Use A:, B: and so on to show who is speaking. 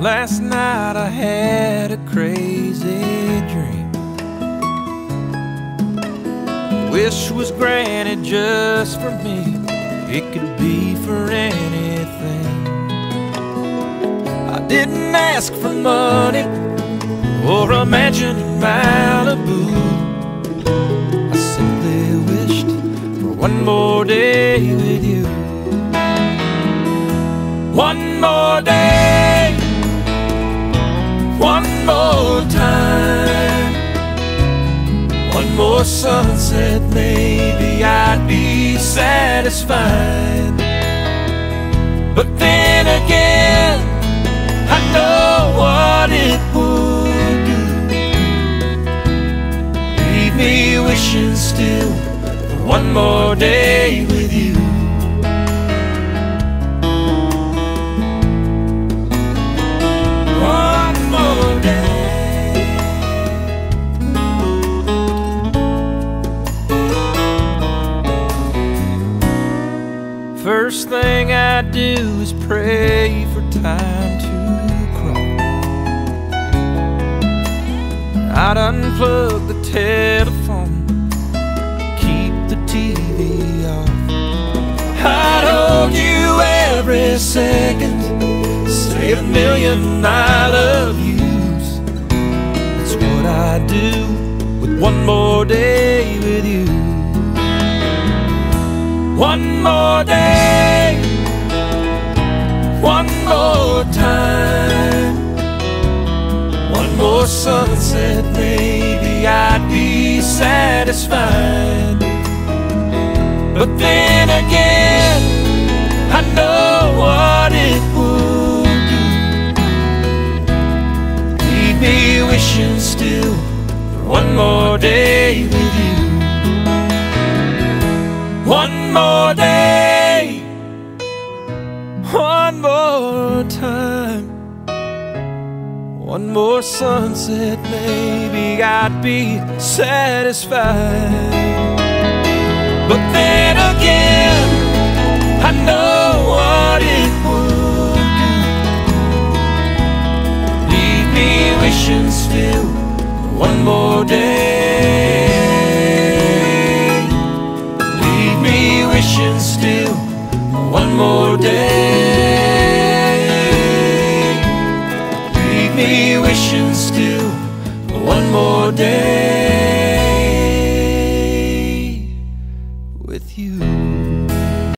A: Last night I had a crazy dream. Wish was granted just for me. It could be for anything. I didn't ask for money or a mansion in Malibu. I simply wished for one more day with you. One more day, one more time, one more sunset, maybe I'd be satisfied. But then again, I know what it would do. Leave me wishing still for one more day with you. First thing I do is pray for time to crawl. I'd unplug the telephone, keep the TV off. I'd hold you every second, say a million I love yous. That's what I do with one more day with you. One more day, one more time, one more sunset, maybe I'd be satisfied. But then again, I know what it would do. Leave me wishing still for one more day with you. One more day, time, one more sunset, maybe I'd be satisfied. But then again, I know what it would do. Leave me wishing still one more day.